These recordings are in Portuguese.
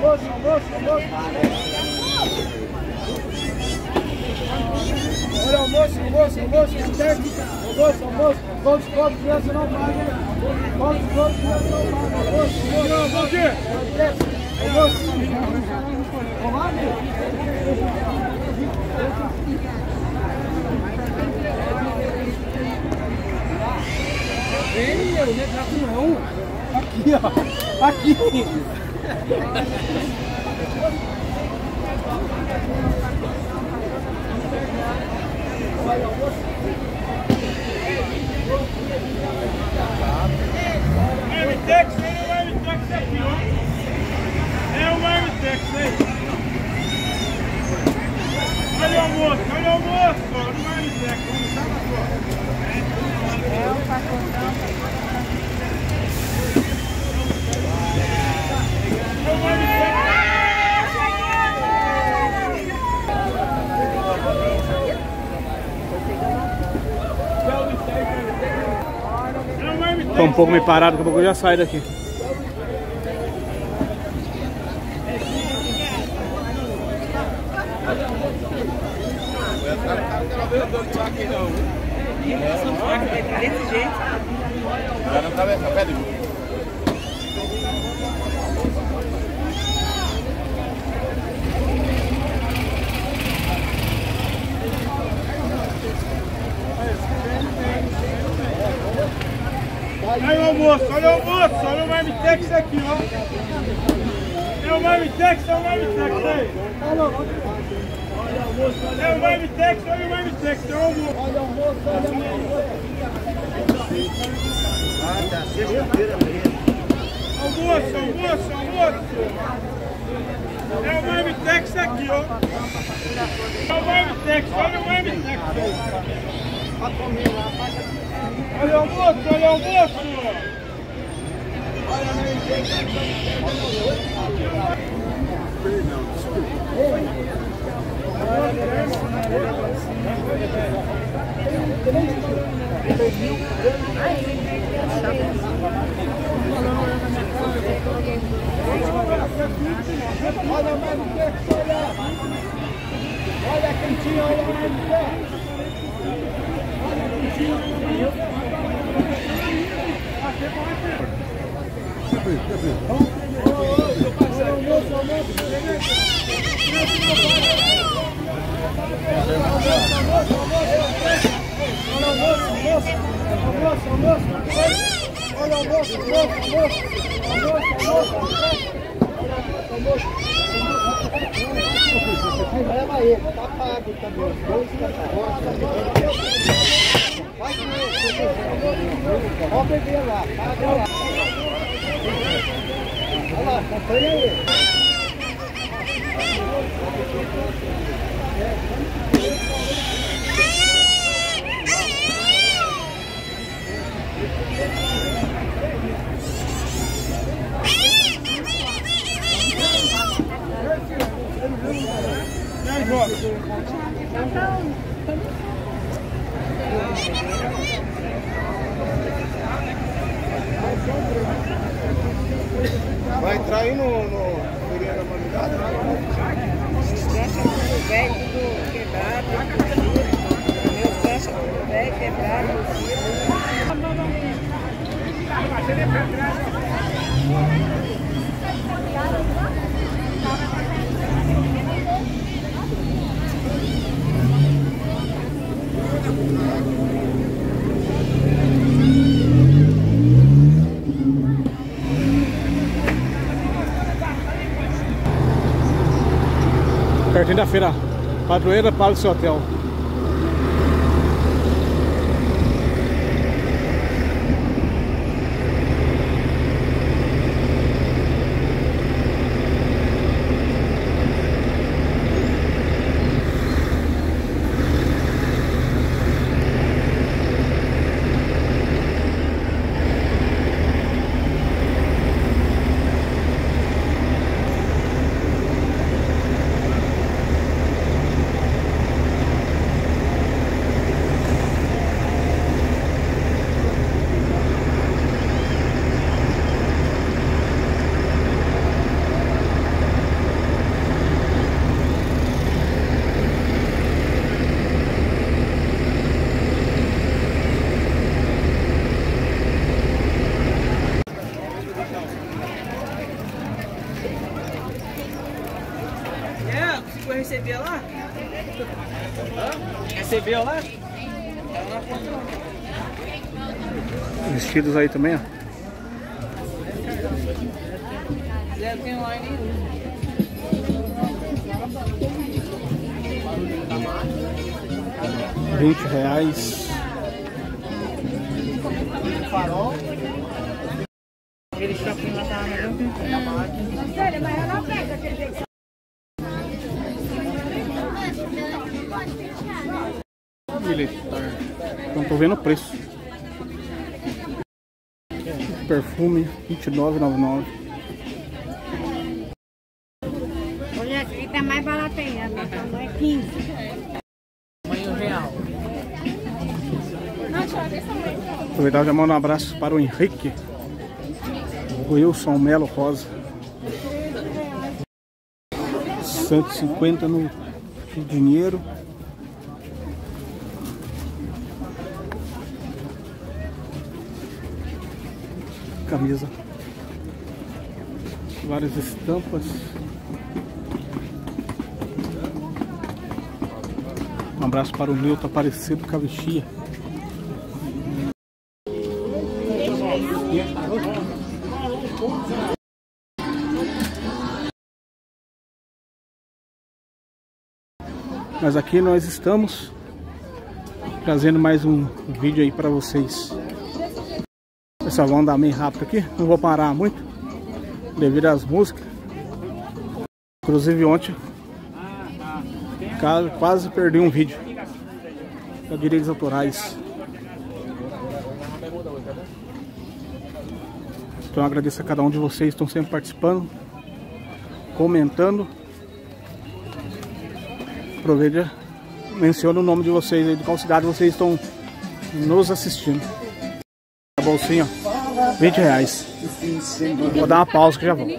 almoço, almoço, almoço. Olha, almoço, almoço, almoço, técnica. Almoço, almoço. Todos os pobres, crianças não pagam. Todos os pobres, crianças não pagam. Almoço, almoço. Bom dia. Vem, eu não Aqui, ó. Aqui. Marmitex, olha o Marmitex aqui, ó. É o Marmitex aí. Olha o almoço, olha o almoço, olha o Marmitex, vamos na. É o pacotão. Tô um pouco meio parado, daqui a pouco eu já saio daqui. Desse jeito. Já não essa pedra. Olha o almoço, olha o almoço, olha o Marmitex aqui, ó. É o Marmitex, é o Marmitex aí. É o Marmitex, olha o Marmitex, é o almoço. Olha o almoço, olha o almoço. Ah, tá. Sexta-feira mesmo. Almoço, almoço, almoço. É o Marmitex aqui, ó. É o Marmitex, olha o Marmitex. Olha o almoço, olha o almoço. Olha o Marmitex, olha. Olha a quentinha, olha o Marmitex. Olha o almoço, almoço, almoço. Almoço, almoço, almoço. Leva ele, tá pago também. Os dois Vai com ele. Pode beber lá, paga lá. Olha lá, acompanha. E aí, Jorge? Aí no, no Feirinha da Madrugada? Fecha tudo velho, tudo quebrado. Meus fecha tudo velho, quebrado. Pertinho da feira. Padroeira Palace Hotel. Receber lá? Recebeu lá? Vestidos aí também, ó. Zé tem online. Vinte reais. Militar. Não tô vendo o preço. Perfume, R$ 29,99. Olha, aqui tá mais barato ainda, tá não é 15. Aproveitar e já mando um abraço para o Henrique. O Wilson Melo Rosa. 150 no no dinheiro. Camisa. Várias estampas. Um abraço para o Nilton Aparecido Cavixia. Mas aqui nós estamos trazendo mais um vídeo aí para vocês. Pessoal, vamos andar meio rápido aqui, não vou parar muito devido às músicas. Inclusive ontem quase perdi um vídeo de direitos autorais. Então agradeço a cada um de vocês que estão sempre participando, comentando. Aproveita, menciona o nome de vocês aí, de qual cidade vocês estão nos assistindo. A bolsinha, ó, 20 reais. Vou dar uma pausa que já volto.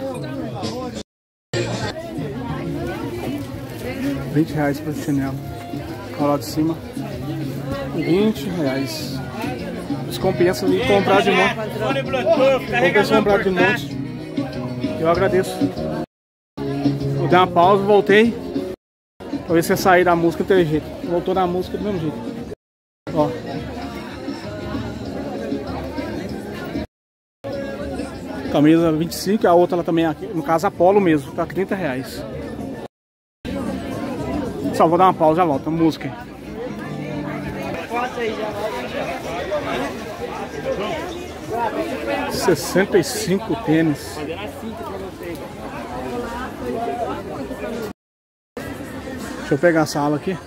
20 reais para chinelo. Olha lá de cima. 20 reais. Descompensa de comprar de monte. Compensa comprar de monte. Eu agradeço. Vou dar uma pausa, voltei. Pra ver se eu sair da música tem jeito. Voltou na música do mesmo jeito. Ó. Camisa 25, a outra ela também aqui, no caso Apolo mesmo, tá 30 reais. Só vou dar uma pausa, já volto. Música. Sessenta e cinco tênis. Deixa eu pegar a sala aqui.